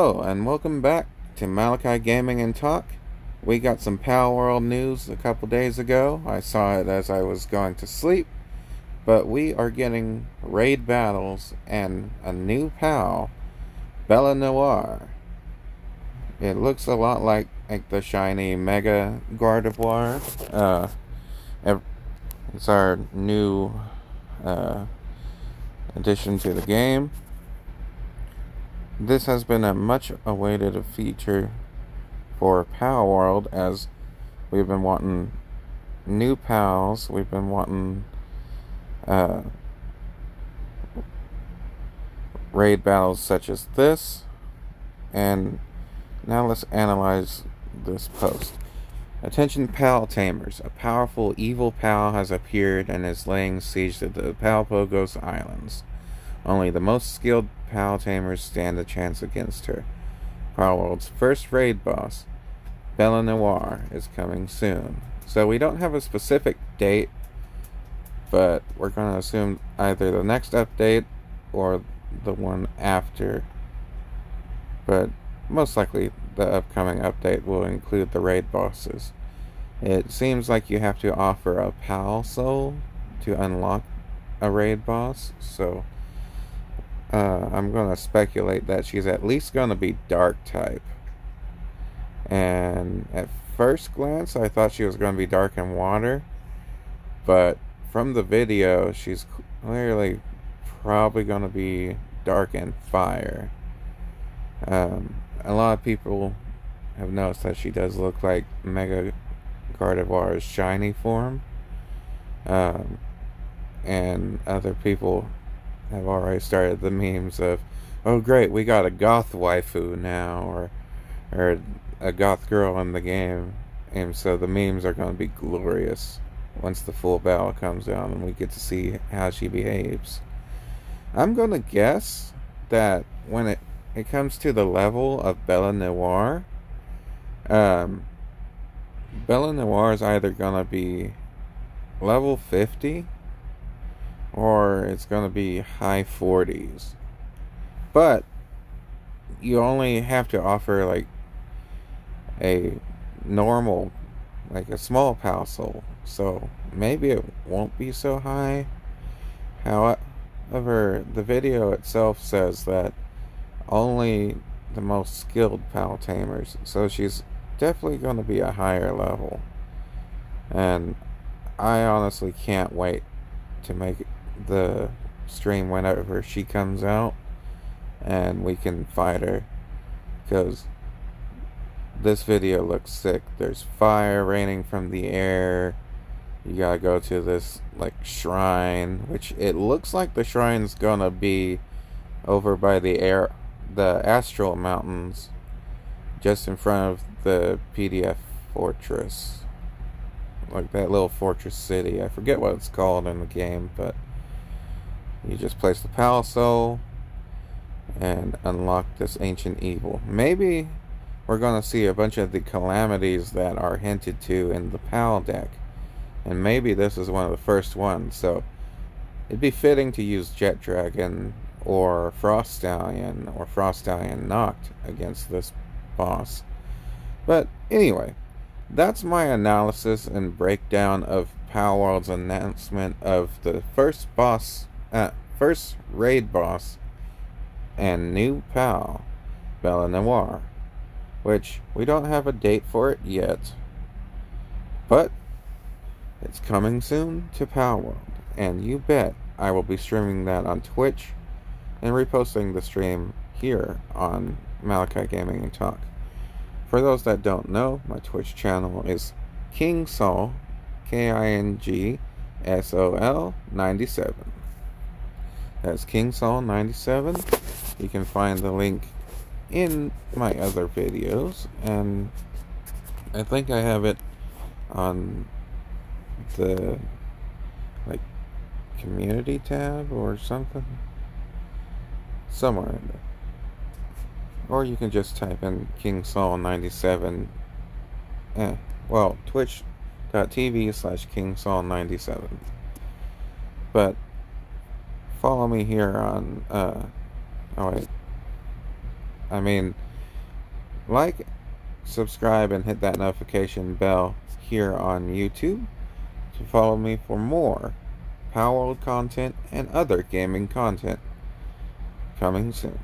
Hello, and welcome back to Malachi Gaming and Talk. We got some Palworld news a couple days ago. I saw it as I was going to sleep. But we are getting raid battles and a new Pal, Bellanoir. It looks a lot like, like the shiny Mega Gardevoir. Uh, it's our new uh, addition to the game. This has been a much awaited feature for Palworld as we've been wanting new pals. We've been wanting uh, raid battles such as this. And now let's analyze this post. Attention Pal Tamers. A powerful evil pal has appeared and is laying siege to the Palpagos Islands. Only the most skilled Pal Tamers stand a chance against her. Palworld's first raid boss, Bellanoir, is coming soon. So we don't have a specific date, but we're going to assume either the next update or the one after. But most likely the upcoming update will include the raid bosses. It seems like you have to offer a PAL soul to unlock a raid boss, so uh, I'm going to speculate that she's at least going to be dark type. And at first glance, I thought she was going to be dark in water. But from the video, she's clearly probably going to be dark in fire. Um, a lot of people have noticed that she does look like Mega Gardevoir's shiny form. Um, and other people have already started the memes of, oh great, we got a goth waifu now, or or a goth girl in the game, and so the memes are going to be glorious once the full battle comes out and we get to see how she behaves. I'm going to guess that when it it comes to the level of Bellanoir, um, Bellanoir is either going to be level 50 or it's going to be high 40s. But you only have to offer like a normal, like a small soul. So maybe it won't be so high. However, the video itself says that only the most skilled PAL tamers. So she's definitely going to be a higher level. And I honestly can't wait to make the stream whenever she comes out and we can fight her. Because this video looks sick. There's fire raining from the air. You gotta go to this like shrine which it looks like the shrine's gonna be over by the air the astral mountains just in front of the pdf fortress. Like that little fortress city. I forget what it's called in the game but you just place the Pal Soul and unlock this ancient evil. Maybe we're going to see a bunch of the calamities that are hinted to in the Paldeck. And maybe this is one of the first ones. So it'd be fitting to use Jetragon or Frostallion or Frostallion Noct against this boss. But anyway, that's my analysis and breakdown of Palworld's announcement of the first boss uh, first raid boss and new pal, Bellanoir, which we don't have a date for it yet, but it's coming soon to Palworld, and you bet I will be streaming that on Twitch and reposting the stream here on Malachi Gaming and Talk. For those that don't know, my Twitch channel is King Sol, K I N G S O L 97. That's King Sol 97. You can find the link in my other videos, and I think I have it on the like community tab or something somewhere in there. Or you can just type in King Sol 97. Eh, well, twitch.tv slash King Sol 97. But follow me here on, uh, oh wait, I mean, like, subscribe, and hit that notification bell here on YouTube to follow me for more Palworld content and other gaming content coming soon.